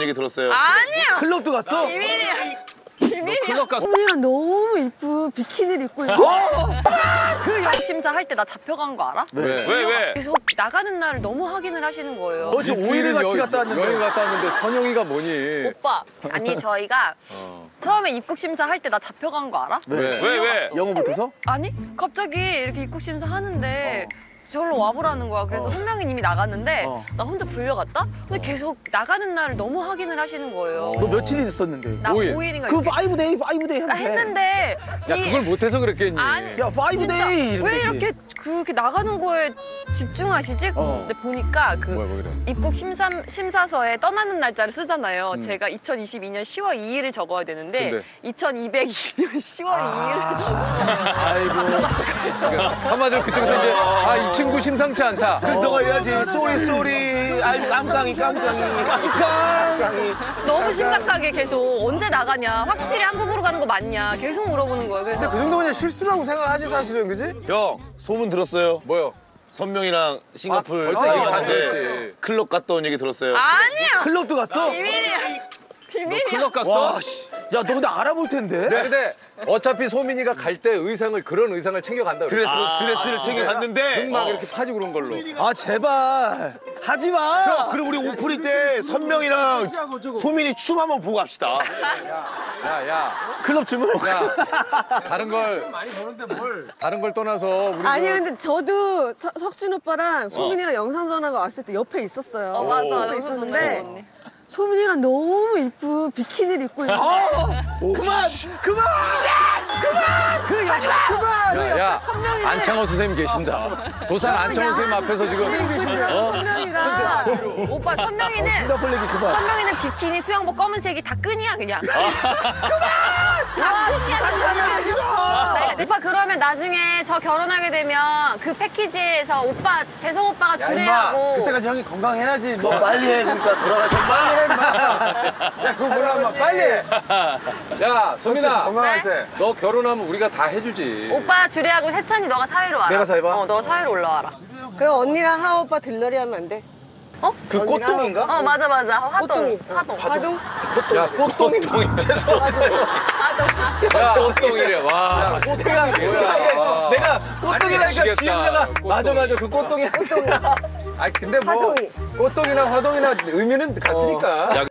온 얘기 들었어요. 아니야. 클럽도 갔어? 비밀이야. 클럽 가서 소민이가 너무 이쁜 비키니를 입고 있고 그 심사 할 때 나 잡혀간 거 알아? 왜? 왜 왜? 계속 나가는 날을 너무 확인을 하시는 거예요. 너 지금 5일을 같이 갔다 왔는데. 여행 갔다 왔는데 선영이가 뭐니? 오빠, 아니 저희가 처음에 입국 심사 할 때 나 잡혀간 거 알아? 왜? 왜 왜? 영어 못해서? 아니 갑자기 이렇게 입국 심사 하는데 저를 와보라는 거야. 그래서 손명희 님이 나갔는데 어. 나 혼자 불려갔다? 근데 계속 나가는 날을 너무 확인을 하시는 거예요. 너 며칠 있었는데? 나 오일. 5일인가 그 5 day, 5 day 나 하면 돼. 했는데 야 이- 그걸 못해서 그랬겠니? 아니 야, 5 day 진짜 이런 왜. 이렇게 그렇게 나가는 거에 집중하시지? 어. 근데 보니까 그 뭐야 뭐 그래? 입국 심사, 심사서에 떠나는 날짜를 쓰잖아요. 음. 제가 2022년 10월 2일을 적어야 되는데 근데? 2202년 10월 아. 2일을 아이고. 한마디로 그쪽에서 이제 아 이 친구 심상치 않다. 너가 해야지. sorry sorry. 아이 깜깜이 깜깜이. 깜깜이. 너무 심각하게 계속 언제 나가냐 확실히 한국으로 가는 거 맞냐 계속 물어보는 거예요. 그래서 그 정도면 그냥 실수라고 생각하지 사실은 그지? 형 소문 들었어요. 뭐요? 선명이랑 싱가폴 아, 얘기 들었지. 클럽 갔다 온 얘기 들었어요. 아니야 클럽도 갔어? 비밀이야 비밀이야. 클럽 갔어? 와 씨. 야, 너 근데 알아볼 텐데? 야, 근데 어차피 소민이가 갈 때 의상을 그런 의상을 챙겨간다. 드레스 드레스를 챙겨 갔는데 막 이렇게 파지 그런 걸로. 아, 제발. 하지 마. 그리고 우리 오프닝 때 선명이랑 소민이 춤 한번 보고 갑시다. 야, 야, 클럽 주문. 야. 다른 걸 다른 걸 떠나서 우리 아니 그- 근데 저도 서- 석진 오빠랑 소민이가 영상 전화가 왔을 때 옆에 있었어요 어, 맞아. 옆에 있었는데. 소민이가 너무 이쁜 비키니를 입고 있고 그만! 그만! 그만! 그 야, 그만! 야, 야, 선명이네. 안창호 선생님 계신다. 도산 안창호 선생님 앞에서 지금 어? 선명이가 오빠 선명이는 그만. 선명이는 비키니 수영복 검은색이 다 끈이야 그냥. 와 진짜 선명해졌어 네, 오빠 그러면 나중에 저 결혼하게 되면 그 패키지에서 오빠 재성 오빠가 야 주례하고 그때까지 형이 건강해야지 너너 빨리 해. 그러니까 돌아가셨나? 야 그거 몰라 임마 빨리 해 야, 소민아. 건강할 네? 때너 결혼하면 우리가 다 해주지. 오빠 주례하고 세찬이 너가 사회로 와라. 내가 사회 봐? 어, 너 사회로 올라와라. 그럼 언니랑 하오 오빠 들러리 하면 안 돼? 어? 그 꽃동인가? 어 맞아 맞아. 화동. 꽃동이 화동. 화동? 야, 꽃동이 동이. 화동. 야, 꽃동이래. 와. 내가, 뭐야. 와. 내가 꽃동이라니까 꽃동이. 맞아, 맞아. 그 꽃동이. 아니 근데 뭐 화동이. 꽃동이나 화동이나 의미는 같으니까 야,